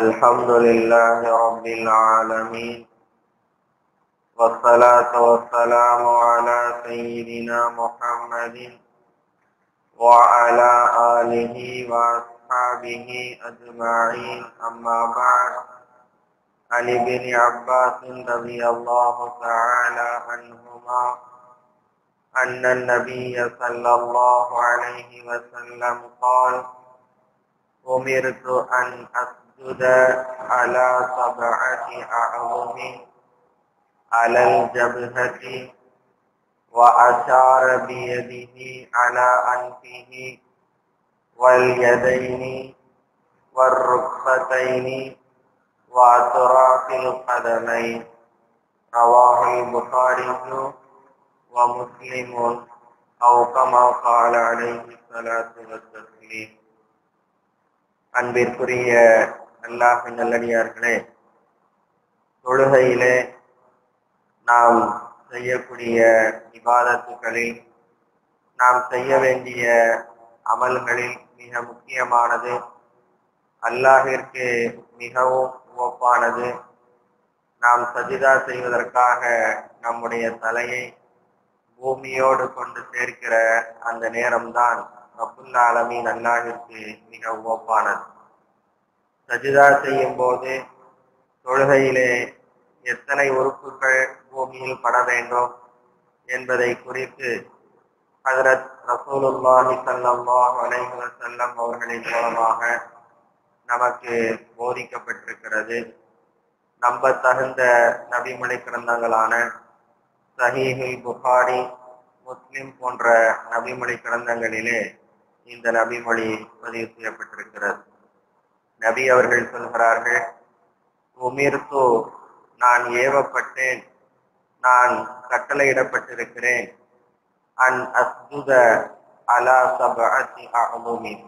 الحمد لله رب العالمين والصلاة والسلام على سيدنا محمد وعلى آله وأصحابه أجمعين. أما بعد عن ابن عباس رضي الله تعالى عنهما أن النبي صلى الله عليه وسلم قال أمرت أن أسجد على سبعة أعظم على الجبهة وأشار بيده على أنفه واليدين والركبتين وأطراف القدمين رواه البخاري ومسلم أو كما قال عليه الصلاة والتسليم அன்பிற்குரிய அல்லாஹ் நல்லடியார்களே தொழுகையிலே நாம் செய்யக்கூடிய விவாதத்துக்களில் நாம் செய்ய வேண்டிய அமல்களில் மிக முக்கியமானது அல்லாஹிற்கு மிகவும் உவப்பானது. நாம் சஜிதா செய்வதற்காக நம்முடைய தலையை பூமியோடு கொண்டு சேர்க்கிற அந்த நேரம்தான் ரபுல் ஆலமீன் அல்லாஹிற்கு மிக உவப்பானது. சஜிதா செய்யும் போது தொழுகையிலே எத்தனை உறுப்புகள் பூமியில் பட வேண்டும் என்பதை குறித்து ஹதரத் ரசூலுல்லாஹி ஸல்லல்லாஹு அலைஹி வஸல்லம் அவர்களின் மூலமாக நமக்கு போதிக்கப்பட்டிருக்கிறது. நம்ப தகுந்த நபிமொழி கிரந்தங்களான சஹீஹி புகாரி முஸ்லிம் போன்ற நபிமொழி கிரந்தங்களிலே இந்த நபிமொழி பதிவு செய்யப்பட்டிருக்கிறது. நபி அவர்கள் சொல்கிறார்கள் உமிர்த்து நான் ஏவப்பட்டேன் நான் கட்டளையிடப்பட்டிருக்கிறேன். அன் அஸ்துத அலா சபஅத்தி அஅதுமின்.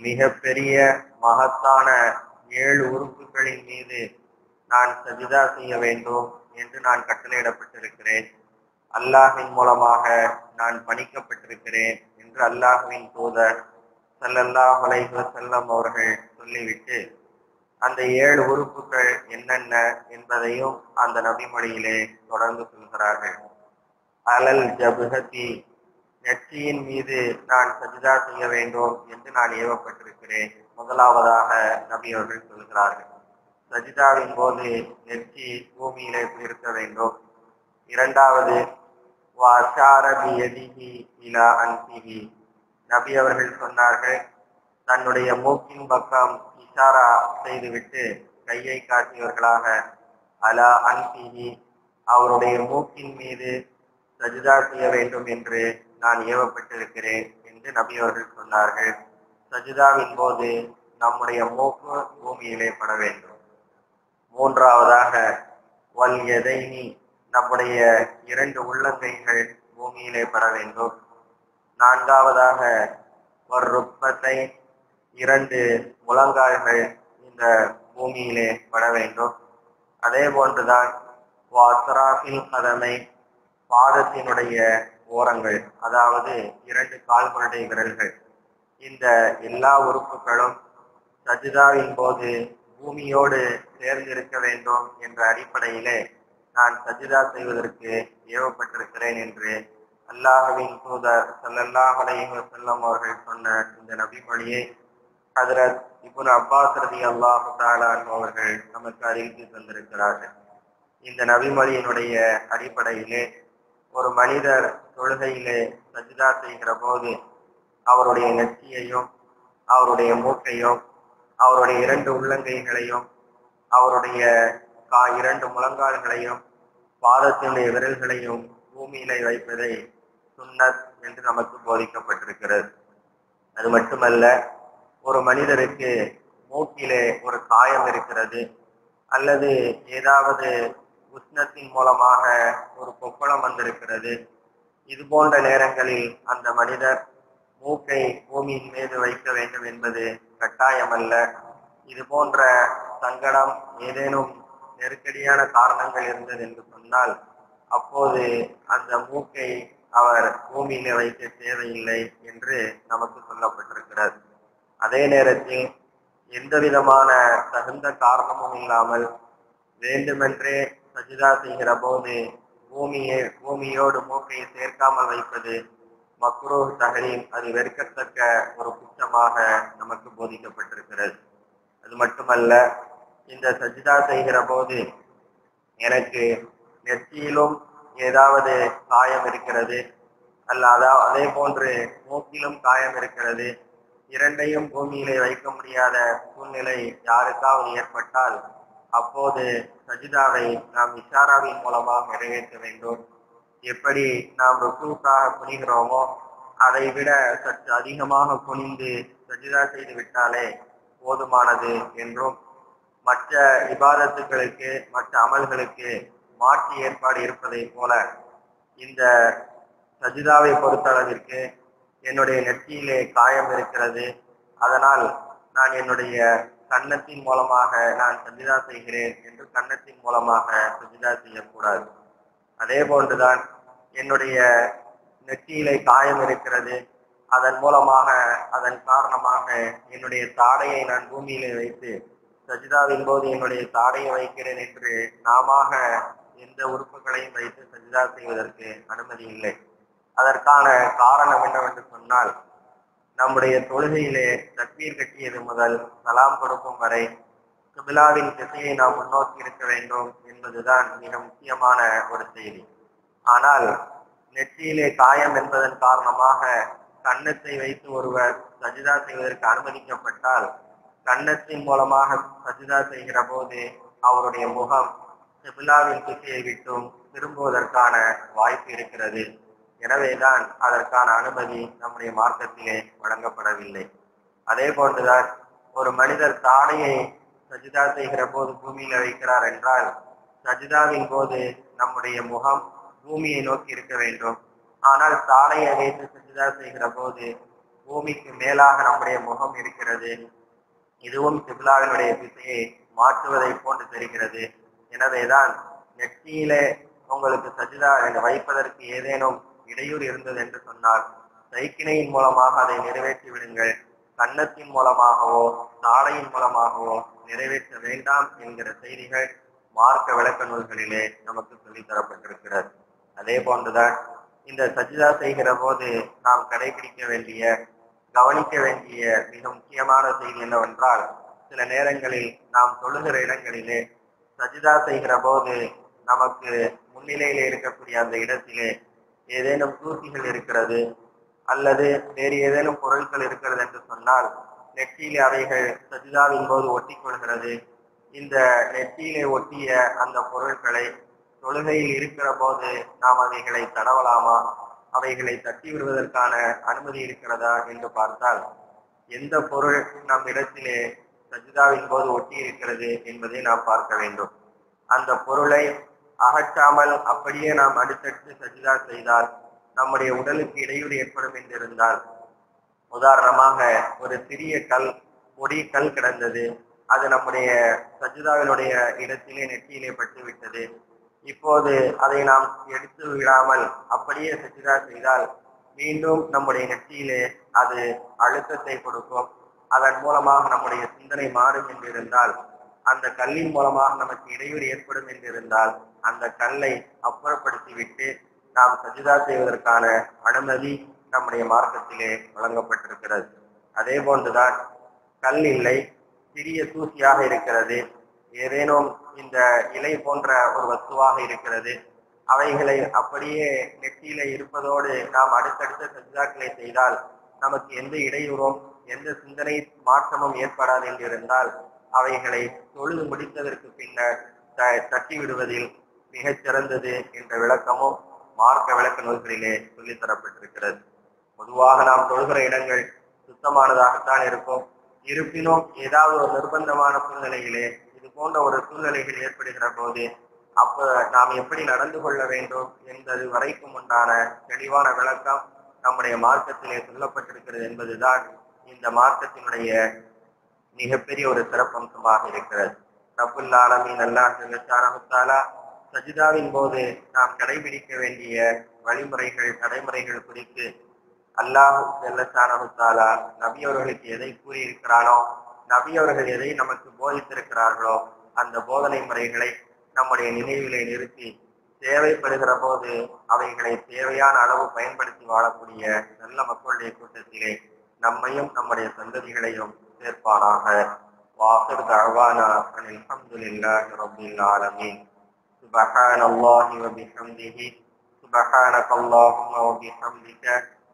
மிக பெரிய மகத்தான ஏழு உறுப்புகளின் மீது நான் சஜிதா செய்ய வேண்டும் என்று நான் கட்டளையிடப்பட்டிருக்கிறேன். அல்லாஹின் மூலமாக நான் பணிக்கப்பட்டிருக்கிறேன் என்று அல்லாஹுவின் தூதர் சல்லல்லாஹ் அலைஹி செல்லம் அவர்கள் சொல்லிவிட்டு அந்த ஏழு உறுப்புகள் என்னென்ன என்பதையும் அந்த நபிமொழியிலே தொடர்ந்து சொல்கிறார்கள். அலல் ஜபுகத்தி நெற்றியின் மீது நான் சஜிதா செய்ய வேண்டும் என்று நான் ஏவப்பட்டிருக்கிறேன் முதலாவதாக நபி அவர்கள் சொல்கிறார்கள். சஜிதாவின் போது நெற்றி பூமியிலே இருக்க வேண்டும். இரண்டாவது நபி அவர்கள் சொன்னார்கள் தன்னுடைய மூக்கின் பக்கம் இஷாரா செய்துவிட்டு கையை காட்டியவர்களாக அலா அன்பிஹி அவருடைய மூக்கின் மீது சஜிதா செய்ய வேண்டும் என்று நான் ஏவப்பட்டிருக்கிறேன் என்று நபி அவர்கள் சொன்னார்கள். சஜிதாவின் போது நம்முடைய மூக்கு பூமியிலே பட வேண்டும். மூன்றாவதாக வல் எதைனி நம்முடைய இரண்டு உள்ளங்கைகள் பூமியிலே பட வேண்டும். நான்காவதாக ஒரு ருப்பத்தை இரண்டு முழங்கால்கள் இந்த பூமியிலே பட வேண்டும். அதே போன்றுதான் வாசராஃபில் கதமை பாதத்தினுடைய ஓரங்கள் அதாவது இரண்டு கால்களுடைய விரல்கள். இந்த எல்லா உறுப்புகளும் சஜிதாவின் போது பூமியோடு சேர்ந்திருக்க வேண்டும் என்ற அடிப்படையிலே நான் சஜிதா செய்வதற்கு ஏவப்பட்டிருக்கிறேன் என்று அல்லாஹவின் தூதர் சல்லல்லாஹலையும் செல்லும் அவர்கள் சொன்ன இந்த நபிமொழியை ஹதரத் இபுன் அப்பாஸ் ரதி அல்லாஹு தாலான் அவர்கள் நமக்கு அறிவித்து தந்திருக்கிறார்கள். இந்த நபிமொழியினுடைய அடிப்படையிலே ஒரு மனிதர் தொழுகையிலே சஜிதா செய்கிற போது அவருடைய நெற்றியையும் அவருடைய மூக்கையும் அவருடைய இரண்டு உள்ளங்கைகளையும் அவருடைய கா இரண்டு முழங்கால்களையும் பாதத்தினுடைய விரல்களையும் பூமியிலே வைப்பதை சுன்னத் என்று நமக்கு போதிக்கப்பட்டிருக்கிறது. அது மட்டுமல்ல ஒரு மனிதருக்கு மூக்கிலே ஒரு காயம் இருக்கிறது அல்லது ஏதாவது உஷ்ணத்தின் மூலமாக ஒரு கொப்பளம் வந்திருக்கிறது இது போன்ற நேரங்களில் அந்த மனிதர் மூக்கை பூமியின் மீது வைக்க வேண்டும் என்பது கட்டாயமல்ல. இது போன்ற சங்கடம் ஏதேனும் நெருக்கடியான காரணங்கள் இருந்தது என்று சொன்னால் அப்போது அந்த மூக்கை அவர் பூமியில வைக்க தேவையில்லை என்று நமக்கு சொல்லப்பட்டிருக்கிறது. அதே நேரத்தில் எந்த விதமான தகுந்த காரணமும் இல்லாமல் வேண்டுமென்றே சஜிதா செய்கிற போது பூமியை பூமியோடு மூக்கையை சேர்க்காமல் வைப்பது மக்ரோ தகரீம் அது வெறுக்கத்தக்க ஒரு குற்றமாக நமக்கு போதிக்கப்பட்டிருக்கிறது. அது மட்டுமல்ல இந்த சஜிதா செய்கிற போது எனக்கு நெற்றியிலும் ஏதாவது காயம் இருக்கிறது அல்ல அதா அதே போன்று மூக்கிலும் காயம் இருக்கிறது. இரண்டையும் பூமியிலே வைக்க முடியாத சூழ்நிலை யாருக்காவது ஏற்பட்டால் அப்போது சஜிதாவை நாம் இஷாராவின் மூலமாக நிறைவேற்ற வேண்டும். எப்படி நாம் ருக்குவுக்காக குனிகிறோமோ அதை விட சற்று அதிகமாக குனிந்து சஜிதா செய்து விட்டாலே போதுமானது என்றும் மற்ற விவாதத்துகளுக்கு மற்ற அமல்களுக்கு மாற்று ஏற்பாடு இருப்பதை போல இந்த சஜிதாவை பொறுத்தளவிற்கு என்னுடைய நெற்றியிலே காயம் இருக்கிறது. அதனால் நான் என்னுடைய கன்னத்தின் மூலமாக நான் சஜிதா செய்கிறேன் என்று கன்னத்தின் மூலமாக சஜிதா செய்யக்கூடாது. அதே போன்றுதான் என்னுடைய நெற்றியிலே காயம் இருக்கிறது. அதன் மூலமாக அதன் காரணமாக என்னுடைய தாடையை நான் பூமியிலே வைத்து சஜிதாவின் போது என்னுடைய தாடையை வைக்கிறேன் என்று நாம எந்த உறுப்புகளையும் வைத்து சஜிதா செய்வதற்கு அனுமதி இல்லை. அதற்கான காரணம் என்னவென்று சொன்னால் நம்முடைய தொழுகையிலே தக்பீர் கட்டியது முதல் சலாம் கொடுக்கும் வரை கிபிலாவின் திசையை நாம் முன்னோக்கி இருக்க வேண்டும் என்பதுதான் மிக முக்கியமான ஒரு செய்தி. ஆனால் நெற்றியிலே காயம் என்பதன் காரணமாக கன்னத்தை வைத்து ஒருவர் சஜிதா செய்வதற்கு அனுமதிக்கப்பட்டால் கன்னத்தின் மூலமாக சஜிதா செய்கிற போது அவருடைய முகம் கிபிலாவின் திசையை விட்டும் திரும்புவதற்கான வாய்ப்பு இருக்கிறது. எனவேதான் அதற்கான அனுமதி நம்முடைய மார்க்கத்திலே வழங்கப்படவில்லை. அதே போன்றுதான் ஒரு மனிதர் தாடையை சஜிதா செய்கிற போது பூமியில வைக்கிறார் என்றால் சஜிதாவின் போது நம்முடைய முகம் பூமியை நோக்கி இருக்க வேண்டும். ஆனால் தாடையை வைத்து சஜிதா செய்கிற போது பூமிக்கு மேலாக நம்முடைய முகம் இருக்கிறது. இதுவும் கிபிலாவினுடைய திசையை மாற்றுவதை போன்று தெரிகிறது. எனவேதான் நெற்றியிலே உங்களுக்கு சஜிதா வைப்பதற்கு ஏதேனும் இடையூறு இருந்தது என்று சொன்னால் சைக்கிணையின் மூலமாக அதை நிறைவேற்றி விடுங்கள். கன்னத்தின் மூலமாகவோ தாடையின் மூலமாகவோ நிறைவேற்ற வேண்டாம் என்கிற செய்திகள் மார்க்க விளக்க நூல்களிலே நமக்கு சொல்லி தரப்பட்டிருக்கிறது. அதே போன்றுதான் இந்த சஜிதா செய்கிற போது நாம் கடைபிடிக்க வேண்டிய கவனிக்க வேண்டிய மிக முக்கியமான செய்தி என்னவென்றால் சில நேரங்களில் நாம் சொல்லுகிற இடங்களிலே சஜிதா செய்கிற போது நமக்கு முன்னிலையிலே இருக்கக்கூடிய அந்த இடத்திலே ஏதேனும் தூசிகள் இருக்கிறது அல்லது வேறு ஏதேனும் பொருட்கள் இருக்கிறது என்று சொன்னால் நெற்றியிலே அவைகள் சஜிதாவின் போது ஒட்டி கொள்கிறது இந்த நெற்றியிலே ஒட்டிய அந்த பொருட்களை தொழுகையில் இருக்கிற போது நாம் அவைகளை தடவலாமா? அவைகளை தட்டி விடுவதற்கான அனுமதி இருக்கிறதா என்று பார்த்தால் எந்த பொருள் நம் இடத்திலே சஜிதாவின் போது ஒட்டி இருக்கிறது என்பதை நாம் பார்க்க வேண்டும். அந்த பொருளை அகற்றாமல் அப்படியே நாம் அடுத்தடுத்து சஜிதா செய்தால் நம்முடைய உடலுக்கு இடையூறு ஏற்படும் என்றிருந்தால். உதாரணமாக ஒரு சிறிய கல் பொடி கல் கிடந்தது. அது நம்முடைய சஜிதாவினுடைய இடத்திலே நெற்றியிலே பட்டு விட்டது. இப்போது அதை நாம் எடுத்து விடாமல் அப்படியே சஜிதா செய்தால் மீண்டும் நம்முடைய நெற்றியிலே அது அழுத்தத்தை கொடுக்கும். அதன் மூலமாக நம்முடைய சிந்தனை மாறும் என்றிருந்தால் அந்த கல்லின் மூலமாக நமக்கு இடையூறு ஏற்படும் என்றிருந்தால் அந்த கல்லை அப்புறப்படுத்திவிட்டு நாம் சஜிதா செய்வதற்கான அனுமதி நம்முடைய மார்க்கத்திலே வழங்கப்பட்டிருக்கிறது. அதே போன்றுதான் கல் இல்லை சிறிய தூசியாக இருக்கிறது ஏதேனும் இந்த இலை போன்ற ஒரு வஸ்துவாக இருக்கிறது அவைகளை அப்படியே நெற்றியில இருப்பதோடு நாம் அடுத்தடுத்த சஜிதாக்களை செய்தால் நமக்கு எந்த இடையூறும் எந்த சிந்தனை மாற்றமும் ஏற்படாது என்றிருந்தால் அவைகளை தொழுது முடித்ததற்கு பின்னர் த- தட்டி விடுவதில் மிகச் சிறந்தது என்ற விளக்கமும் மார்க்க விளக்க நூல்களிலே சொல்லித்தரப்பட்டிருக்கிறது பொதுவாக நாம் தொழுகிற இடங்கள் சுத்தமானதாகத்தான் இருக்கும். இருப்பினும் ஏதாவது ஒரு நிர்பந்தமான சூழ்நிலையிலே இது போன்ற ஒரு சூழ்நிலைகள் ஏற்படுகிற போது அப்ப நாம் எப்படி நடந்து கொள்ள வேண்டும் என்பது வரைக்கும் உண்டான தெளிவான விளக்கம் நம்முடைய மார்க்கத்திலே சொல்லப்பட்டிருக்கிறது என்பதுதான் இந்த மார்க்கத்தினுடைய மிகப்பெரிய ஒரு சிறப்பம்சமாக இருக்கிறது. ரப்புல் ஆலமீன் அல்லாஹ் சஜிதாவின் போது நாம் கடைபிடிக்க வேண்டிய வழிமுறைகள் நடைமுறைகள் குறித்து அல்லாஹ் ஜல்லஷானஹுத்தாலா நபி அவர்களுக்கு எதை கூறியிருக்கிறானோ நபி அவர்கள் எதை நமக்கு போதித்திருக்கிறார்களோ அந்த போதனை முறைகளை நம்முடைய நினைவிலே நிறுத்தி தேவைப்படுகிற போது அவைகளை தேவையான அளவு பயன்படுத்தி வாழக்கூடிய நல்ல மக்களுடைய கூட்டத்திலே நம்மையும் நம்முடைய சந்ததிகளையும் پھر پا رہا ہے۔ واخر دعوانا ان الحمد لله رب العالمين سبحان الله وبحمده سبحانك اللهم وبحمدك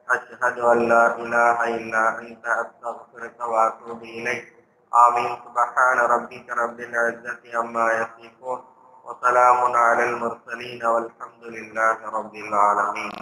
اشهد ان لا اله الا انت۔ استغفرك واتوب اليك امين سبحان ربك رب العزه عما يصفون وسلام على المرسلين والحمد لله رب العالمين